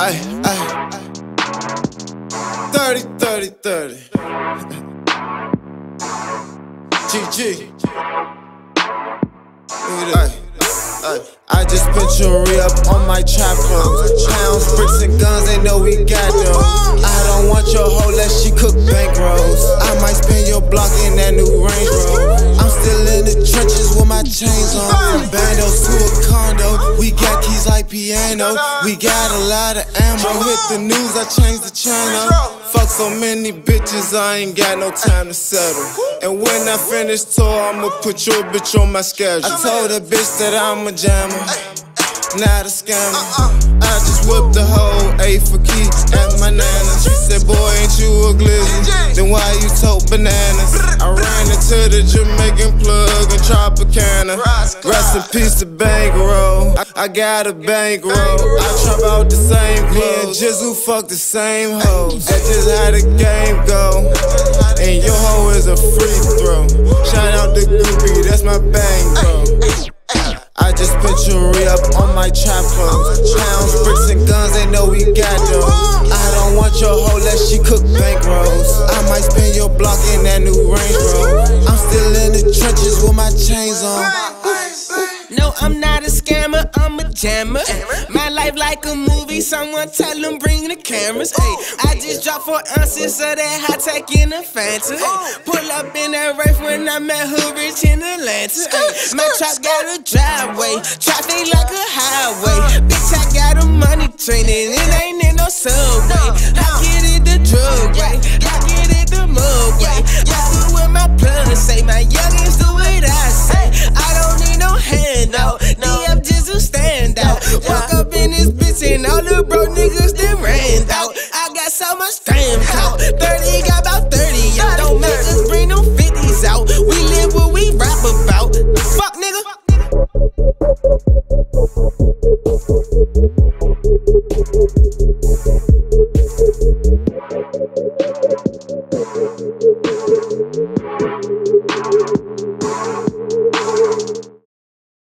Ay, ay. 30, 30, 30. GG. That. I just spent your re up on my trap clothes. Pounds, bricks, and guns, they know we got those. I don't want your hoe, let she cook bank rolls. I piano. We got a lot of ammo. Hit the news, I changed the channel. Fuck so many bitches, I ain't got no time to settle. And when I finish tour, I'ma put your bitch on my schedule. I told a bitch that I'm a jammer, not a scammer. I just whipped the whole A for key at my nana. She said, Boy, ain't you a glizzy? Then why you tote bananas? I ran into the Jamaican plug and Tropicana. Rest in peace to bankroll. I, I got a bankroll. I trap out the same clothes. Gizzle fuck the same hoes. That's just how the game go. And your hoe is a free throw. Shout out to Goopy, that's my bankroll. I just spent your re up on my trap clothes. Pounds, bricks, and guns, they know we got those. Your hoe, let she cook bank rolls. I might spend your block in that new Range Rover. I'm still in the trenches with my chains on. No, I'm not a scammer, I'm a jammer. My life like a movie, someone tell them bring the cameras. Hey, I just dropped four ounces of that high tech in a Fanta. Pull up in that race when I met Hood Rich in Atlanta. Ay, my trap got a driveway, traffic like a highway. Bitch, I got I much time